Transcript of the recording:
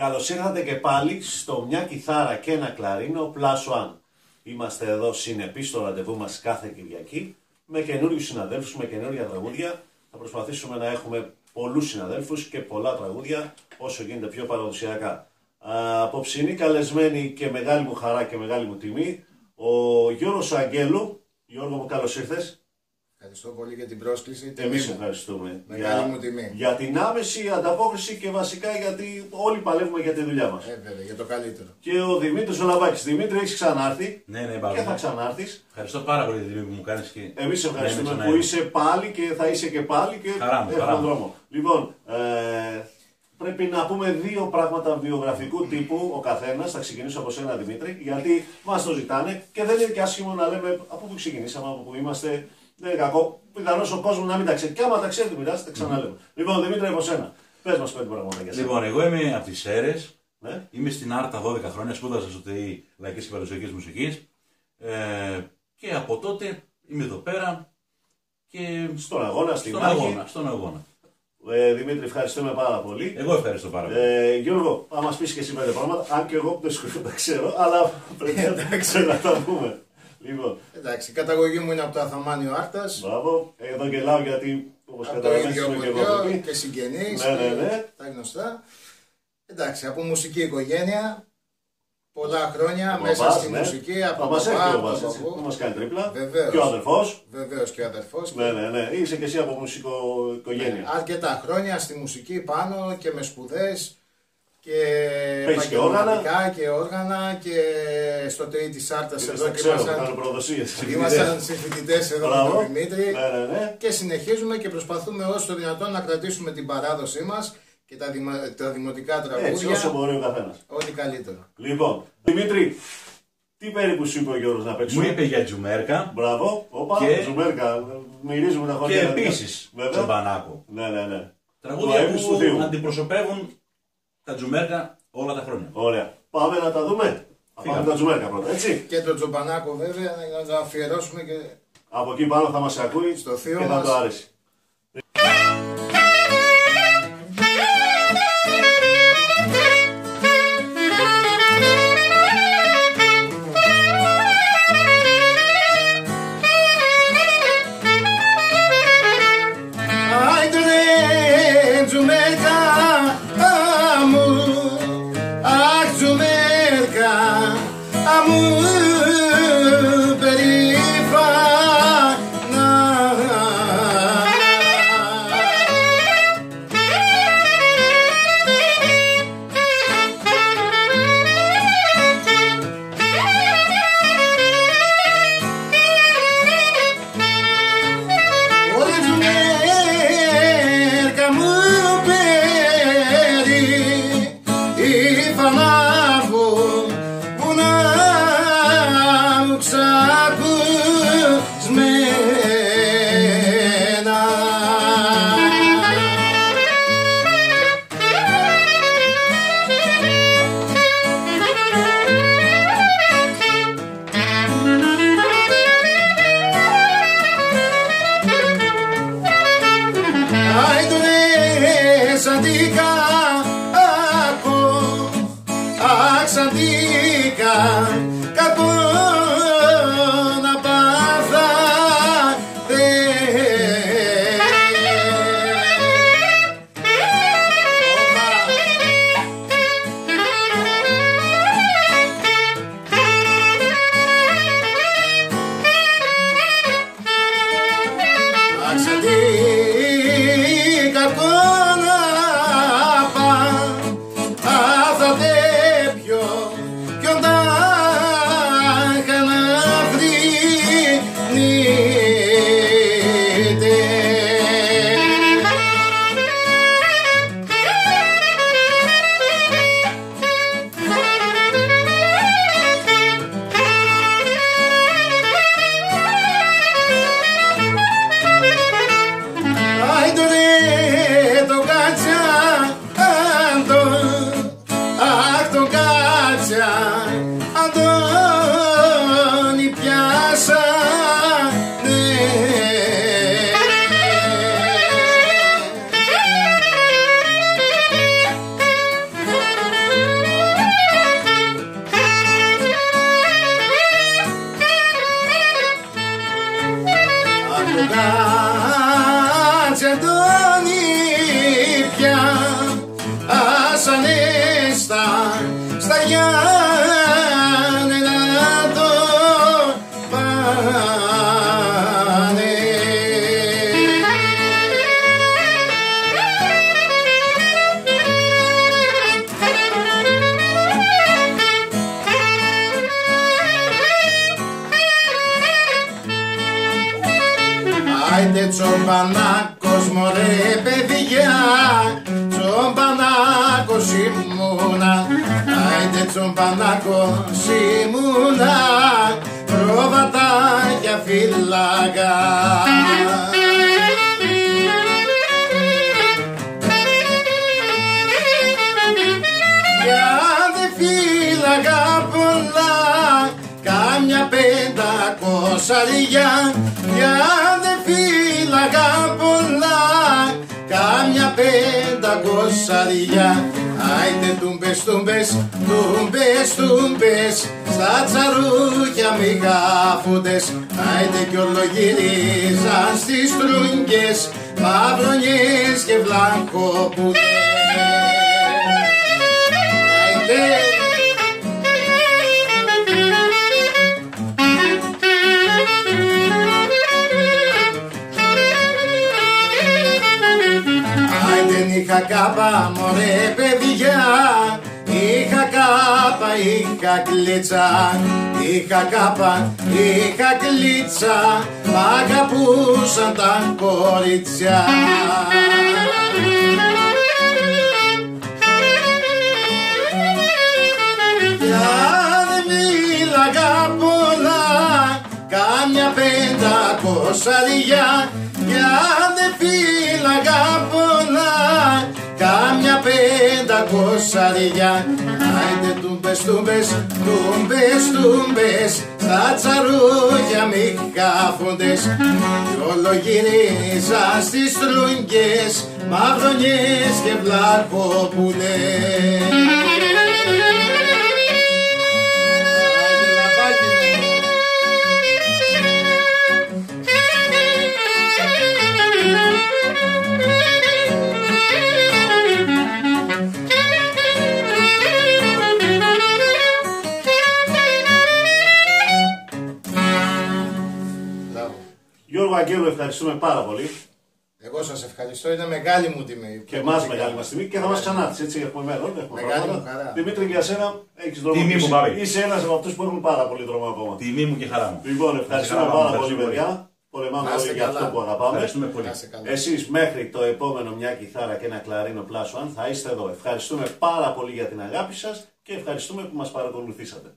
Καλώς ήρθατε και πάλι στο μια κιθάρα και ένα κλαρίνο Plus One. Είμαστε εδώ συνεπείς στο ραντεβού μας κάθε Κυριακή με καινούριους συναδέλφους, με καινούρια τραγούδια. Θα προσπαθήσουμε να έχουμε πολλούς συναδέλφους και πολλά τραγούδια όσο γίνεται πιο παραδοσιακά. Α, Απόψινή καλεσμένη και μεγάλη μου χαρά και μεγάλη μου τιμή ο Γιώργος Αγγέλου. Γιώργο μου καλώς ήρθες. Ευχαριστώ πολύ για την πρόσκληση. Εμείς Τιμή μου. ευχαριστούμε Μεγάλη μου τιμή. για την άμεση ανταπόκριση και βασικά γιατί όλοι παλεύουμε για τη δουλειά μας. Ε, βέβαια, για το καλύτερο. Και ο Δημήτρης Ολαβάκη. Δημήτρη, έχεις ξανάρθει; Ναι, ναι, και πάρα θα ξανάρθεις. Ευχαριστώ πάρα πολύ την τιμή που μου κάνεις και. Εμείς ευχαριστούμε Ναι, που ναι, είσαι πάλι και θα είσαι και πάλι και Χαρά μου, έχουμε χαρά μου. δρόμο. Λοιπόν, ε, πρέπει να πούμε δύο πράγματα βιογραφικού τύπου ο καθένας. Θα ξεκινήσω από σένα, Δημήτρη, γιατί μας το ζητάνε και δεν είναι και άσχημο να λέμε από πού ξεκινήσαμε, από πού είμαστε. Δεν είναι κακό. Πιθανώς ο κόσμος να μην τα ξέρει. Και άμα τα ξέρει, δεν πειράζει, τα ξαναλέμε. Λοιπόν, Δημήτρη, από σένα. Πες μας πέντε πράγματα για σένα. Λοιπόν, εγώ είμαι από τις Σέρες. Ναι. Είμαι στην Άρτα 12 χρόνια. Σπούδασα στο ΤΕΙ Λαϊκής και Παραδοσιακή Μουσικής. Ε, και από τότε είμαι εδώ πέρα. Και Στον αγώνα, στην στον μάχη. αγώνα. Στον αγώνα. Ε, Δημήτρη, ευχαριστούμε πάρα πολύ. Εγώ ευχαριστώ πάρα πολύ. Ε, Γιώργο, θα μας πεις και εσύ πέντε πράγματα. Αν και εγώ που δεν τα ξέρω, αλλά πρέπει να τα ξέρω να τα πούμε. Λοιπόν, Εντάξει, η καταγωγή μου είναι από το Αθαμάνιο Άρτας. μπράβο. Εδώ γελάω γιατί όπως Από το καταλαβαίνεις ίδιο είμαι και εγώ από χωριό εκεί. και συγγενεί. Ναι, ναι, ναι. Τα γνωστά. Εντάξει, από μουσική οικογένεια. Πολλά χρόνια Ο μέσα μπαμπάς, στη ναι. μουσική. Θα Από μα έρθει παπά, ο από Βάση, έτσι, που παππού. μας κάνει τρίπλα. Βεβαίως. Και ο αδερφός. Βεβαίως και ο αδερφός. Ναι, ναι, ναι. Είσαι και εσύ από μουσικό οικογένεια. Αρκετά χρόνια στη μουσική πάνω και με σπουδές και Παίζεις και όργανα; επαγγελματικά και όργανα και στο ΤΕΙ της Άρτας εδώ Δεν και ξέρω, ήμασταν- κάνω προδοσίες. Ήμασταν συμφοιτητές εδώ με Μπράβο. τον Δημήτρη Ναι, ναι, ναι. και συνεχίζουμε και προσπαθούμε όσο το δυνατόν να κρατήσουμε την παράδοσή μας και τα,ημα- τα δημοτικά Έτσι, τραγούδια όσο μπορεί ο καθένας. ό,τι καλύτερο. Λοιπόν, Δημήτρη, τι περίπου σου είπε ο Γιώργος να παίξουμε; Μου είπε για Τζουμέρκα Μπράβο, όπα, Και- Ζουμέρκα, μυρίζουμε τα και χωριά. επίσης Βέβαια. Τσομπανάκο. Ναι, ναι, ναι. Του Τραγούδια Αείμνηστου του Θείου. που αντιπροσωπεύουν τα Τζουμέρκα όλα τα χρόνια. Ωραία. Πάμε να τα δούμε. Θα Φύγαμε. πάμε τα τζουμέρκα πρώτα, έτσι. Και το τζομπανάκο βέβαια να το αφιερώσουμε και Από εκεί πάνω θα μας ακούει Στο θείο και θα μας. το άρεσει. Άιντονε σαντίκα ακό Αξαντίκα Άιντε τσομπανάκος μωρέ παιδιά Τσομπανάκος ήμουνα Άιντε τσομπανάκος ήμουνα Προβατάκια φύλαγα. Για δε φύλαγα πολλά Κάμια πεντακόσαρια. Για δε φύλαγα πολλά Κάμια πεντακόσαρια. Άιντε τούμπες, τούμπες, τούμπες, τούμπες Στα τσαρούχια μη χάφοντες Άιντε κι ολογυρίζαν στις τρούγκες Μαυρονιές και βλαχοπούτες Άιντε. Άιντε είχα κάπα μωρέ παιδιά. Είχα κάπα, είχα κλίτσα Είχα κάπα, είχα κλίτσα Μ' αγαπούσαν τα κορίτσια. Για δεν μίλαγα πολλά Κάμια πεντακόσαρια Για δεν φύλαγα πολλά Κάμια πεντακόσαρια. Άιντε τούμπες, τούμπες, τούμπες, τούμπες Στα τσαρούχια μη χάφοντες. Κι όλο γυρίζα στις τρούγκες Μαυρονιές και βλαχοπούλες Γιώργο Αγγέλου, ευχαριστούμε πάρα πολύ. Εγώ σας ευχαριστώ, είναι μεγάλη μου τιμή. Και εμάς μεγάλη μας τιμή και θα μας ξανάρθεις. Έτσι έχουμε μέλλον. Έχουμε Μεγάλη πράγματα. μου χαρά. Δημήτρη, για σένα έχεις δρόμο. Τιμή μου, Είσαι- Μπάρη. Είσαι ένας από αυτούς που έχουν πάρα πολύ δρόμο ακόμα. Τιμή μου και χαρά μου. Λοιπόν, ευχαριστούμε Ευχαριστώ πάρα πάρα πολύ, πολύ. παιδιά. Πολεμάμε Να είστε όλοι για καλά. αυτό που αγαπάμε. Ευχαριστούμε πολύ. Να είστε καλά. Εσείς μέχρι το επόμενο μια κιθάρα και ένα κλαρίνο Plus One θα είστε εδώ. Ευχαριστούμε πάρα πολύ για την αγάπη σας και ευχαριστούμε που μας παρακολουθήσατε.